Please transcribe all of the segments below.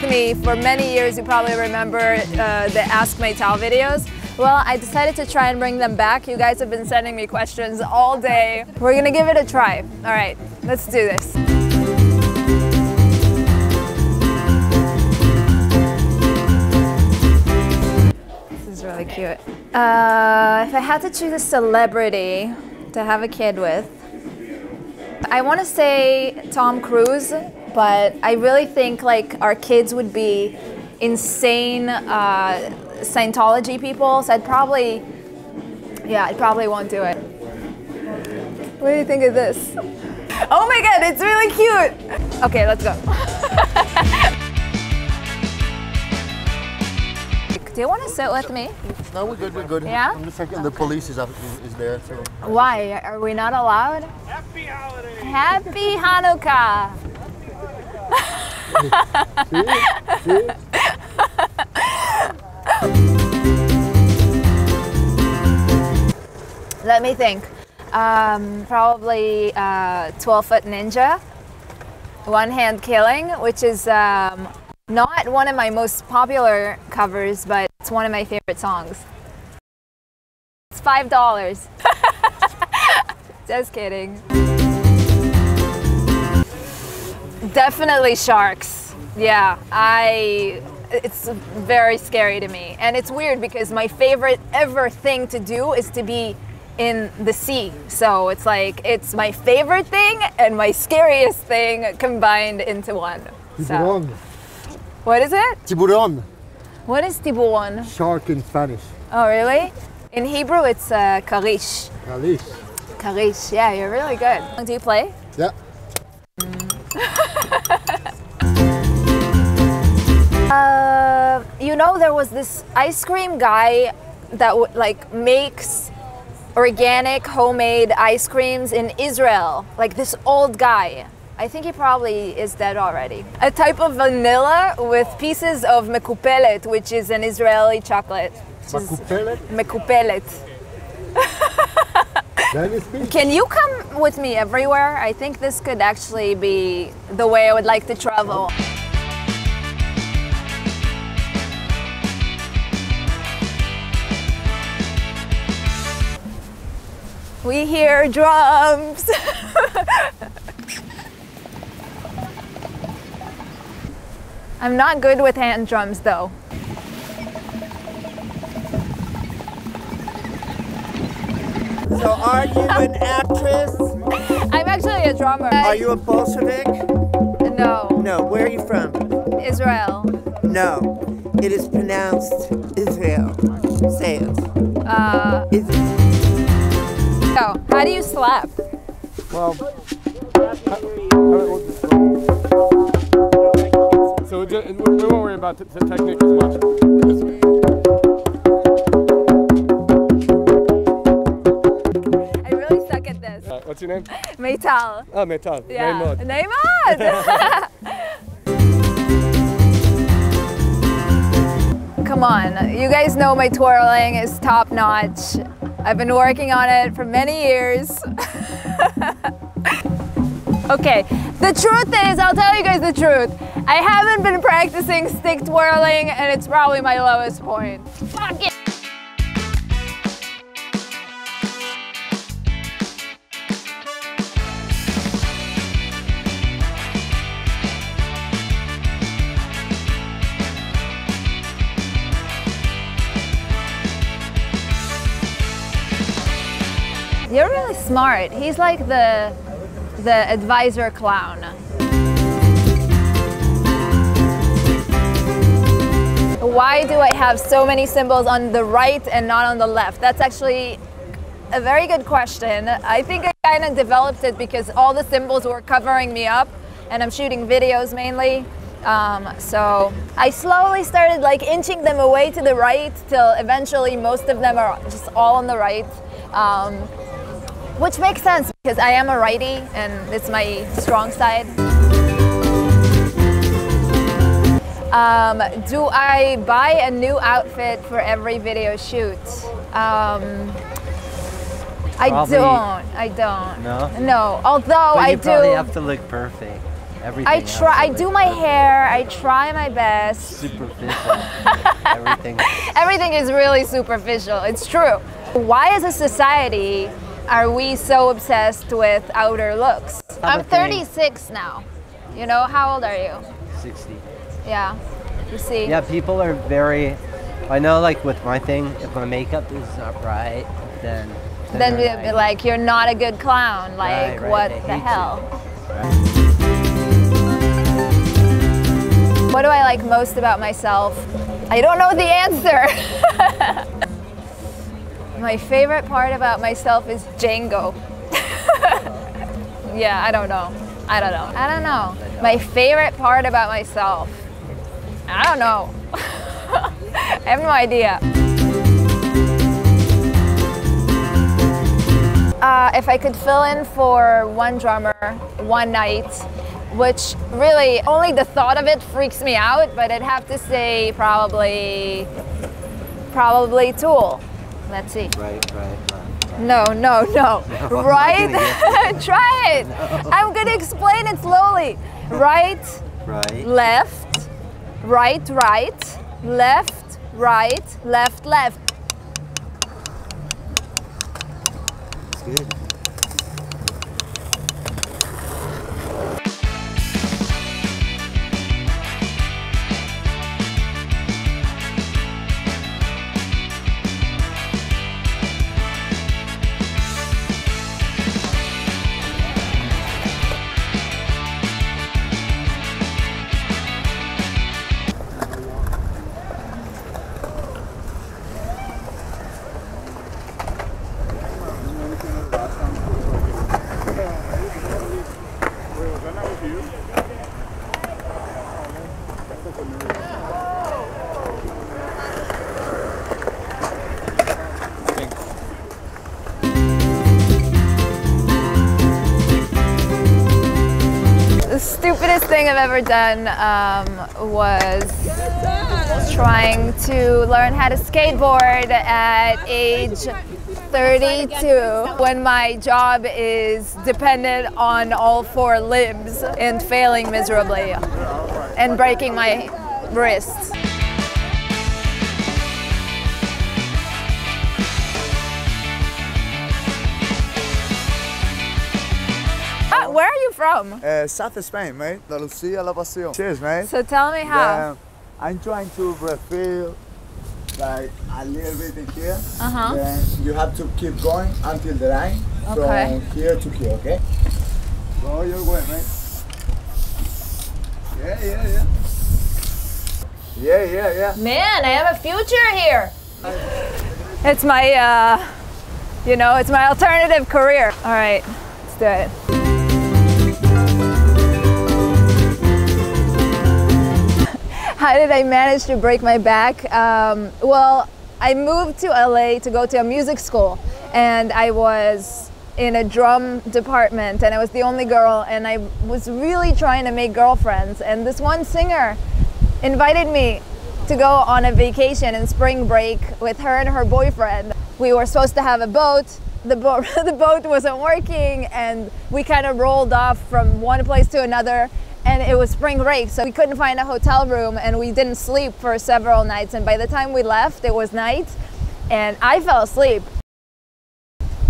with me for many years. You probably remember uh, the Ask Meytal videos. Well, I decided to try and bring them back. You guys have been sending me questions all day. We're gonna give it a try. All right, let's do this. This is really cute. Uh, if I had to choose a celebrity to have a kid with, I want to say Tom Cruise, but I really think like our kids would be insane uh, Scientology people, so I'd probably, yeah, I probably won't do it. What do you think of this? Oh my god, it's really cute! Okay, let's go. do you want to sit with me? No, we're good, we're good. Yeah? I'm just checking the police is, up, is, is there, so. Why? Are we not allowed? Happy holidays! Happy Hanukkah! Let me think. Um, probably uh, 12 Foot Ninja, One Hand Killing, which is um, not one of my most popular covers, but it's one of my favorite songs. It's five dollars. Just kidding. Definitely sharks. Yeah, I. It's very scary to me, and it's weird because my favorite ever thing to do is to be in the sea. So it's like it's my favorite thing and my scariest thing combined into one. So, Tiburon. what is it? Tiburon. What is tiburon? Shark in Spanish. Oh, really? In Hebrew, it's uh, karish. Alice. Karish. Yeah, you're really good. Do you play? Uh, you know, there was this ice cream guy that like makes organic homemade ice creams in Israel. Like this old guy. I think he probably is dead already. A type of vanilla with pieces of mekupelet, which is an Israeli chocolate. Makupelet. Mekupelet. Can you come with me everywhere? I think this could actually be the way I would like to travel. We hear drums. I'm not good with hand drums though. So are you an actress? I'm actually a drummer. Are you a Bolshevik? No, No. Where are you from? Israel. No. It is pronounced Israel. Say it. Uh, Is so, how do you slap? Well, So we, won't worry about the, the technique as much. What's your name? Metal. Oh, Metal. Yeah. Neymar. Come on, you guys know my twirling is top notch. I've been working on it for many years. okay, the truth is, I'll tell you guys the truth. I haven't been practicing stick twirling and it's probably my lowest point. You're really smart. He's like the the advisor clown. Why do I have so many cymbals on the right and not on the left? That's actually a very good question. I think I kind of developed it because all the cymbals were covering me up and I'm shooting videos mainly. Um, so I slowly started like inching them away to the right till eventually most of them are just all on the right. Um, which makes sense because I am a righty and it's my strong side. Um, do I buy a new outfit for every video shoot? Um, I Probably- don't. I don't. No? No. Although I you do. probably have to look perfect everything. I try. I do my hair. I try my best. superficial. everything. Everything is really superficial. It's true. Why, is a society, are we so obsessed with outer looks? I'm 36 now. You know, how old are you? 60. Yeah. You see? Yeah, people are very. I know, like with my thing, if my makeup is not right, then. Then we'd be like, you're not a good clown. Like, Right, right, what they the hell? What do I like most about myself? I don't know the answer. My favorite part about myself is Django. yeah, I don't know. I don't know. I don't know. My favorite part about myself. I don't know. I have no idea. Uh, if I could fill in for one drummer one night, which really only the thought of it freaks me out, but I'd have to say probably, probably Tool. Let's see. Right, right, right. No, no, no. right? Try it. I'm gonna explain it slowly. Right, Right. left, right, right, left, right, left, left. It's good. Stupidest thing I've ever done um, was trying to learn how to skateboard at age 32 when my job is dependent on all four limbs and failing miserably and breaking my wrists. From? Uh, South Spain, mate. La Lucia, La Pasión. Cheers, mate. So tell me how. Then I'm trying to refill like a little bit in here. Uh-huh. Then you have to keep going until the line Okay. from here to here, okay? Go your way, mate. Yeah, yeah, yeah. Yeah, yeah, yeah. Man, I have a future here. It's my, uh, you know, it's my alternative career. All right, let's do it. How did I manage to break my back? Um, well, I moved to LA to go to a music school, and I was in a drum department, and I was the only girl, and I was really trying to make girlfriends. And this one singer invited me to go on a vacation in spring break with her and her boyfriend. We were supposed to have a boat. The boat, the boat wasn't working, and we kind of rolled off from one place to another. And it was spring break, so we couldn't find a hotel room, and we didn't sleep for several nights. And by the time we left, it was night, and I fell asleep.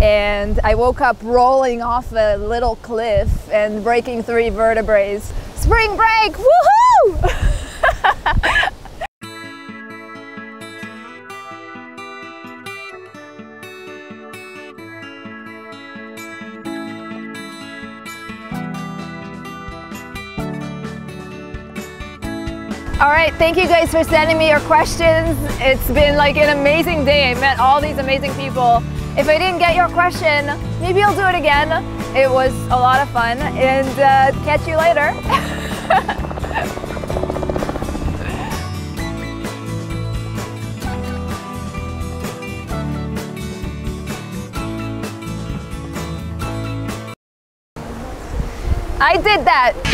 And I woke up rolling off a little cliff and breaking three vertebrae. Spring break, woohoo! All right, thank you guys for sending me your questions. It's been like an amazing day. I met all these amazing people. If I didn't get your question, maybe I'll do it again. It was a lot of fun and uh, catch you later. I did that.